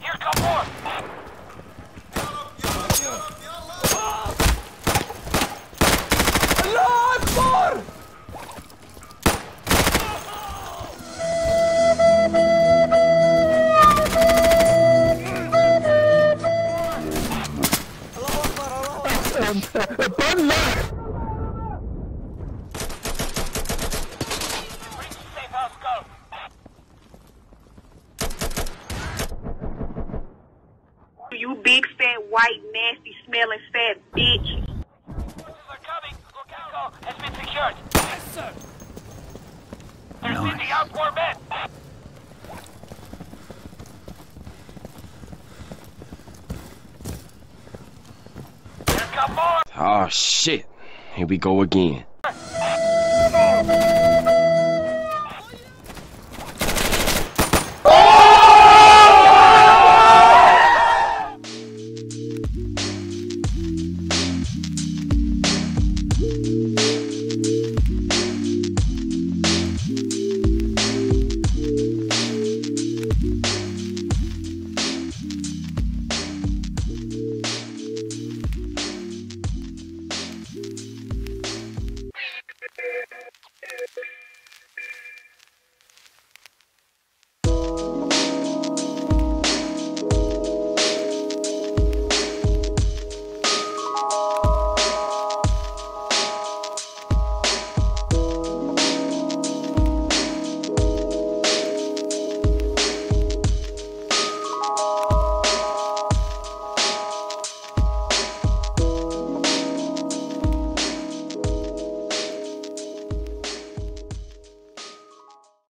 Here come more! Reach the safe house, go! You big fat white nasty smelling fat bitch. Forces are coming! Look out! Has been secured! Yes, sir! They're sending out men! Oh shit. Here we go again. Oh!